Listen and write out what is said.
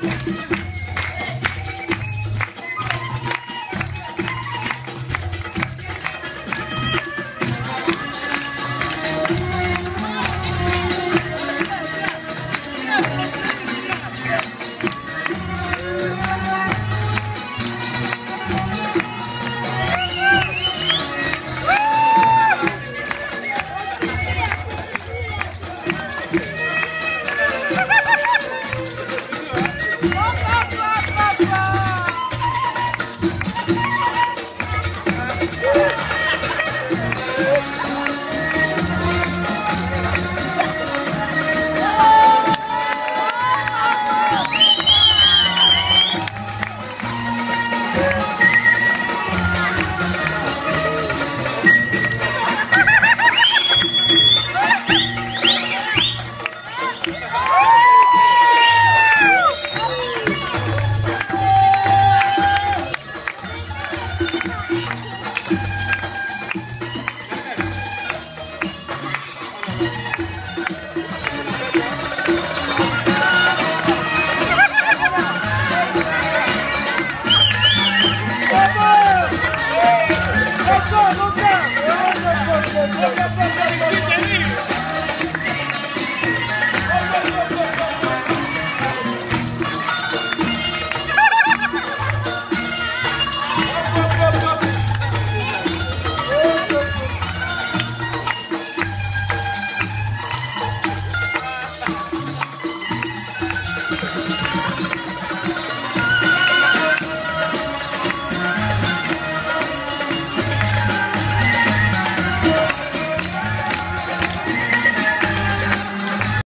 Música